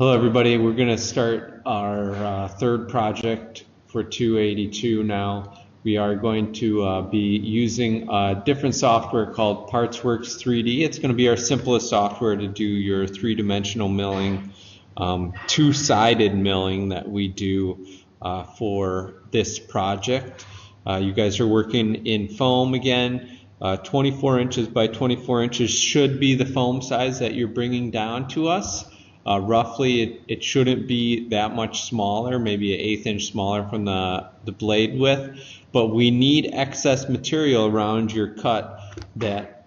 Hello, everybody. We're going to start our uh, third project for 282 now. We are going to uh, be using a different software called PartsWorks 3D. It's going to be our simplest software to do your three-dimensional milling, um, two-sided milling that we do uh, for this project. Uh, you guys are working in foam again. Uh, 24 inches by 24 inches should be the foam size that you're bringing down to us. Uh, roughly, it, it shouldn't be that much smaller, maybe an eighth inch smaller from the, the blade width, but we need excess material around your cut that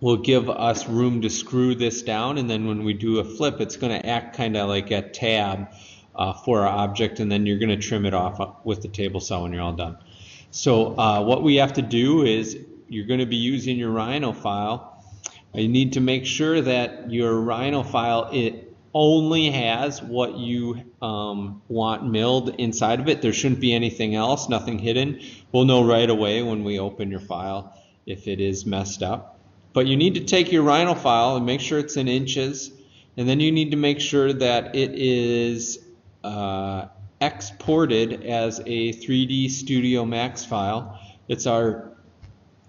will give us room to screw this down, and then when we do a flip, it's going to act kind of like a tab uh, for our object, and then you're going to trim it off with the table saw when you're all done. So uh, what we have to do is you're going to be using your Rhino file you need to make sure that your Rhino file, it only has what you um, want milled inside of it. There shouldn't be anything else, nothing hidden. We'll know right away when we open your file if it is messed up. But you need to take your Rhino file and make sure it's in inches. And then you need to make sure that it is uh, exported as a 3D Studio Max file. It's our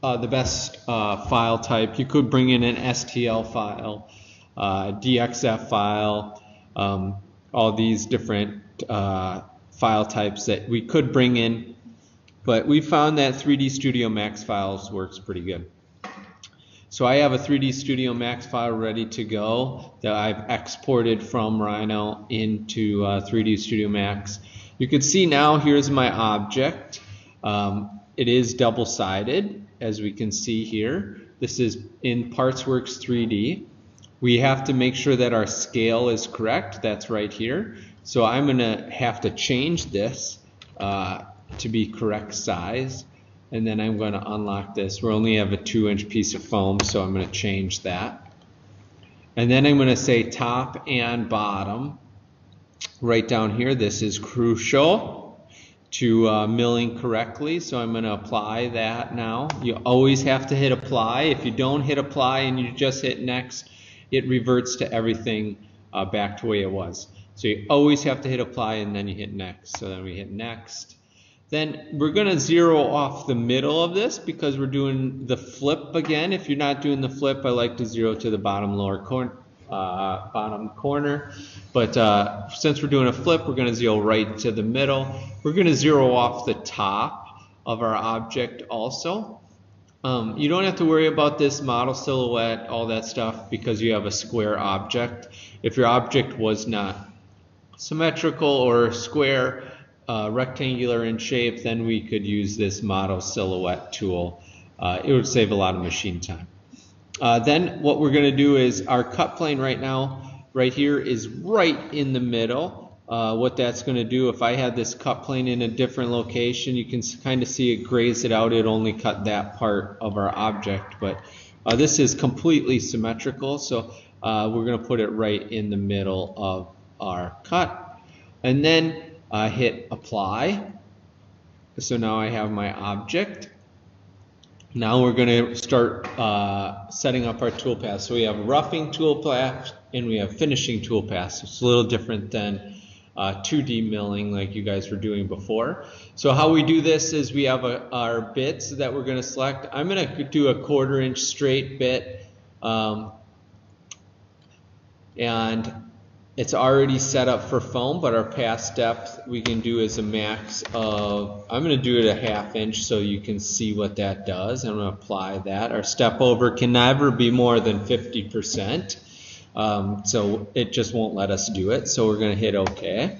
uh, the best uh, file type. You could bring in an STL file, uh, DXF file, um, all these different uh, file types that we could bring in. But we found that 3D Studio Max files works pretty good. So I have a 3D Studio Max file ready to go that I've exported from Rhino into 3D uh, Studio Max. You can see now here's my object. Um, it is double-sided as we can see here. This is in PartsWorks 3D. We have to make sure that our scale is correct. That's right here. So I'm going to have to change this uh, to be correct size. And then I'm going to unlock this. We only have a 2 inch piece of foam, so I'm going to change that. And then I'm going to say top and bottom. Right down here, this is crucial to uh, milling correctly. So I'm going to apply that now. You always have to hit apply. If you don't hit apply and you just hit next, it reverts to everything uh, back to the way it was. So you always have to hit apply and then you hit next. So then we hit next. Then we're going to zero off the middle of this because we're doing the flip again. If you're not doing the flip, I like to zero to the bottom lower corner uh, bottom corner. But uh, since we're doing a flip, we're going to zero right to the middle. We're going to zero off the top of our object also. Um, you don't have to worry about this model silhouette, all that stuff, because you have a square object. If your object was not symmetrical or square, uh, rectangular in shape, then we could use this model silhouette tool. Uh, it would save a lot of machine time. Uh, then what we're going to do is our cut plane right now, right here, is right in the middle. Uh, what that's going to do, if I had this cut plane in a different location, you can kind of see it graze it out. It only cut that part of our object. But uh, this is completely symmetrical, so uh, we're going to put it right in the middle of our cut. And then hit apply. So now I have my object. Now we're going to start uh, setting up our toolpath. So we have roughing toolpath and we have finishing toolpath. It's a little different than uh, 2D milling like you guys were doing before. So how we do this is we have a, our bits that we're going to select. I'm going to do a quarter inch straight bit. Um, and it's already set up for foam, but our pass depth we can do is a max of, I'm going to do it a half inch so you can see what that does. I'm going to apply that. Our step over can never be more than 50%. Um, so it just won't let us do it. So we're going to hit OK.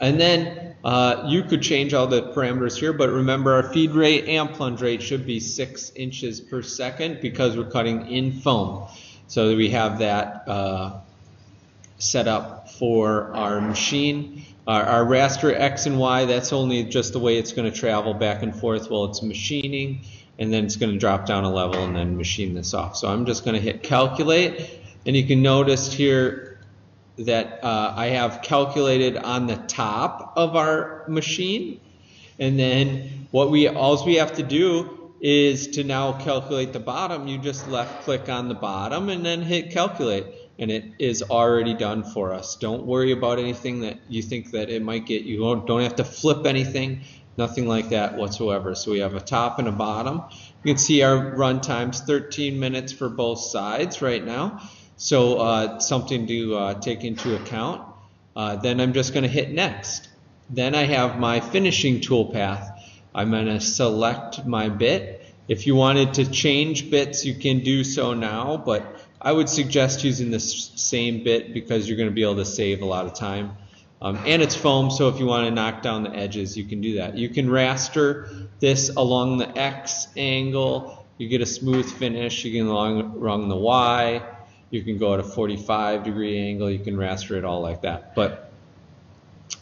And then uh, you could change all the parameters here, but remember our feed rate and plunge rate should be 6 inches per second because we're cutting in foam. So we have that uh, set up for our machine. Our, our, raster X and Y, that's only just the way it's going to travel back and forth while it's machining, and then it's going to drop down a level and then machine this off. So I'm just going to hit calculate, and you can notice here that uh, I have calculated on the top of our machine, and then what we all we have to do is to now calculate the bottom. You just left click on the bottom and then hit calculate and it is already done for us. Don't worry about anything that you think that it might get. You don't, don't have to flip anything, nothing like that whatsoever. So we have a top and a bottom. You can see our run times 13 minutes for both sides right now. So uh, something to uh, take into account. Uh, then I'm just going to hit next. Then I have my finishing toolpath. I'm going to select my bit. If you wanted to change bits, you can do so now, but I would suggest using the same bit because you're going to be able to save a lot of time. Um, and it's foam, so if you want to knock down the edges, you can do that. You can raster this along the X angle. You get a smooth finish. You can along, along the Y. You can go at a 45 degree angle. You can raster it all like that. But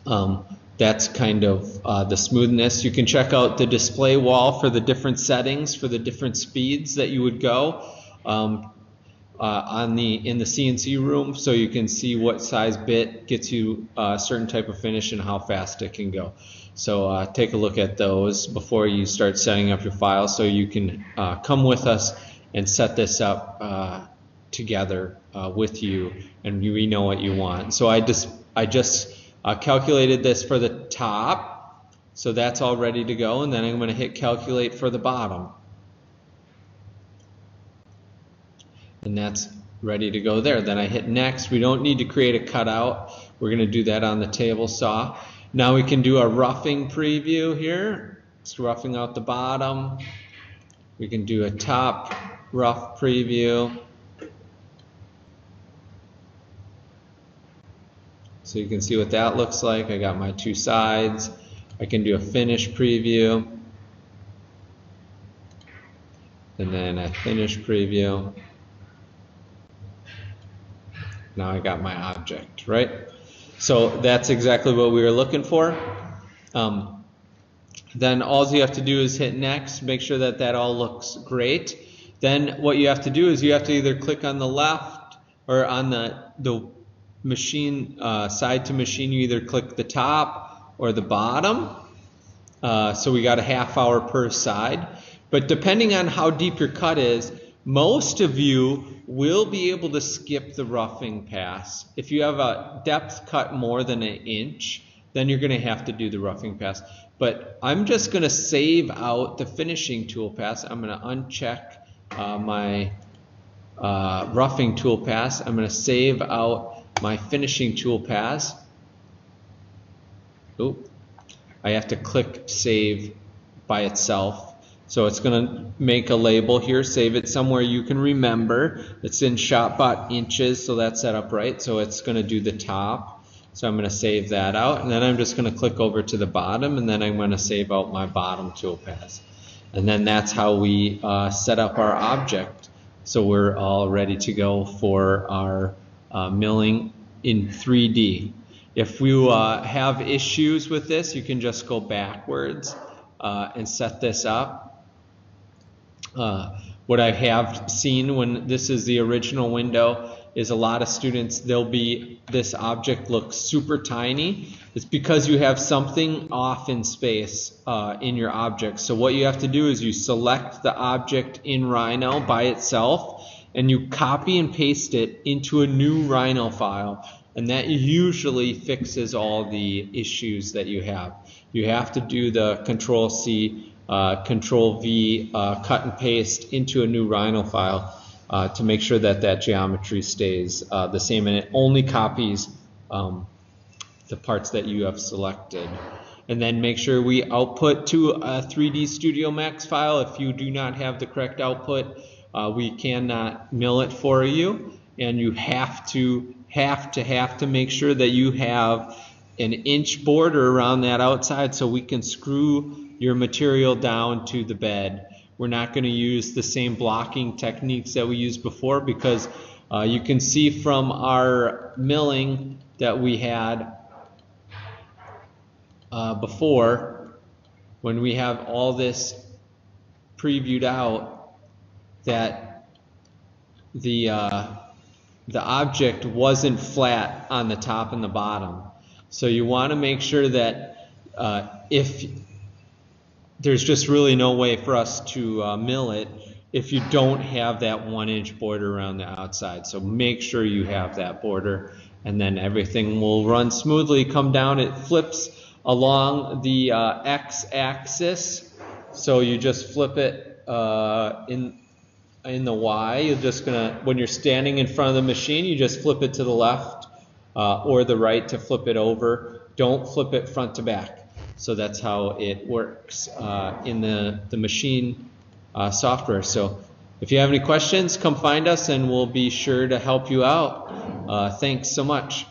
um, that's kind of uh, the smoothness. You can check out the display wall for the different settings for the different speeds that you would go um, uh, on the in the CNC room, so you can see what size bit gets you a certain type of finish and how fast it can go. So uh, take a look at those before you start setting up your file, so you can uh, come with us and set this up uh, together uh, with you, and we know what you want. So I just I just uh, calculated this for the top, so that's all ready to go, and then I'm going to hit calculate for the bottom. And that's ready to go there. Then I hit next. We don't need to create a cutout. We're going to do that on the table saw. Now we can do a roughing preview here. It's roughing out the bottom. We can do a top rough preview. So you can see what that looks like. I got my two sides. I can do a finish preview. And then a finish preview. Now I got my object, right? So that's exactly what we were looking for. Um, then all you have to do is hit next, make sure that that all looks great. Then what you have to do is you have to either click on the left or on the, the machine uh, side to machine, you either click the top or the bottom. Uh, so we got a half hour per side. But depending on how deep your cut is, most of you will be able to skip the roughing pass. If you have a depth cut more than an inch, then you're going to have to do the roughing pass. But I'm just going to save out the finishing tool pass. I'm going to uncheck uh, my uh, roughing tool pass. I'm going to save out my finishing tool. Oop. I have to click save by itself. So it's going to make a label here, save it somewhere you can remember. It's in ShopBot inches, so that's set up right. So it's going to do the top. So I'm going to save that out, and then I'm just going to click over to the bottom, and then I'm going to save out my bottom toolpath. And then that's how we uh, set up our object. So we're all ready to go for our uh, milling in 3D. If you uh, have issues with this, you can just go backwards uh, and set this up. Uh, what I have seen when this is the original window is a lot of students, they'll be, this object looks super tiny. It's because you have something off in space uh, in your object. So what you have to do is you select the object in Rhino by itself and you copy and paste it into a new Rhino file. And that usually fixes all the issues that you have. You have to do the Control C, uh, Control V, uh, cut and paste into a new Rhino file uh, to make sure that that geometry stays uh, the same and it only copies um, the parts that you have selected. And then make sure we output to a 3D Studio Max file. If you do not have the correct output, uh, we cannot mill it for you, and you have to have to have to make sure that you have an inch border around that outside so we can screw your material down to the bed. We're not going to use the same blocking techniques that we used before because uh, you can see from our milling that we had uh, before when we have all this previewed out that the uh, the object wasn't flat on the top and the bottom. So you want to make sure that uh, if there's just really no way for us to uh, mill it, if you don't have that one inch border around the outside. So make sure you have that border and then everything will run smoothly, come down, it flips along the uh, x axis. So you just flip it uh, in in the Y, you're just gonna, when you're standing in front of the machine, you just flip it to the left uh, or the right to flip it over. Don't flip it front to back. So that's how it works uh, in the, the machine uh, software. So if you have any questions, come find us and we'll be sure to help you out. Uh, thanks so much.